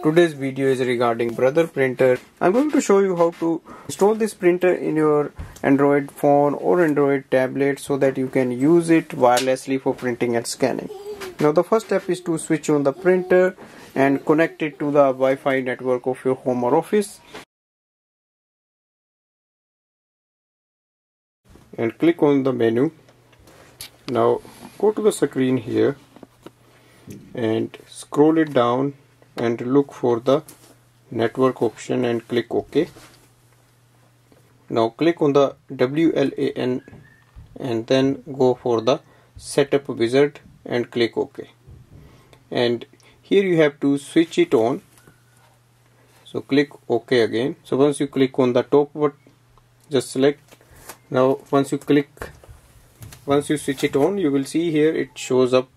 Today's video is regarding Brother printer. I'm going to show you how to install this printer in your Android phone or Android tablet so that you can use it wirelessly for printing and scanning. Now the first step is to switch on the printer and connect it to the Wi-Fi network of your home or office. And click on the menu. Now go to the screen here and scroll it down and look for the network option and click OK. Now click on the WLAN and then go for the setup wizard and click OK. And here you have to switch it on. So click OK again. So once you click on the top button, just select. Now once you click, once you switch it on, you will see here it shows up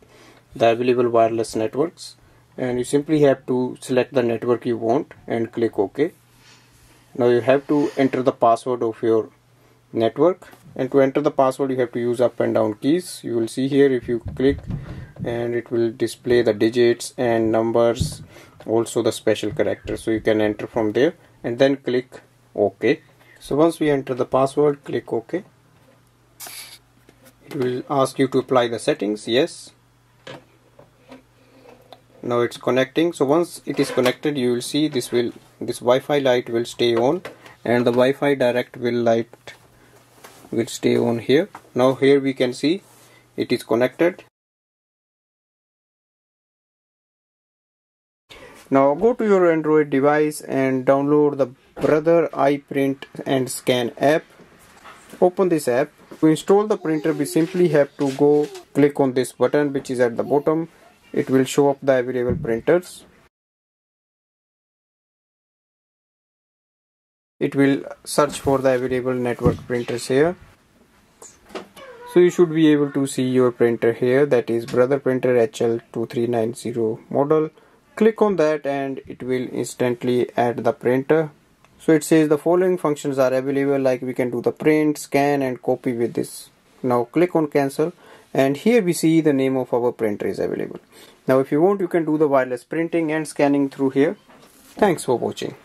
the available wireless networks and you simply have to select the network you want and click OK. Now you have to enter the password of your network and to enter the password you have to use up and down keys. You will see here if you click and it will display the digits and numbers also the special characters so you can enter from there and then click OK. So once we enter the password click OK. It will ask you to apply the settings yes now it's connecting. So once it is connected you will see this will this Wi-Fi light will stay on and the Wi-Fi direct will light will stay on here. Now here we can see it is connected. Now go to your Android device and download the Brother iPrint and Scan app. Open this app. To install the printer we simply have to go click on this button which is at the bottom it will show up the available printers. It will search for the available network printers here. So you should be able to see your printer here. That is brother printer HL2390 model. Click on that and it will instantly add the printer. So it says the following functions are available like we can do the print scan and copy with this. Now click on cancel and here we see the name of our printer is available. Now if you want you can do the wireless printing and scanning through here. Thanks for watching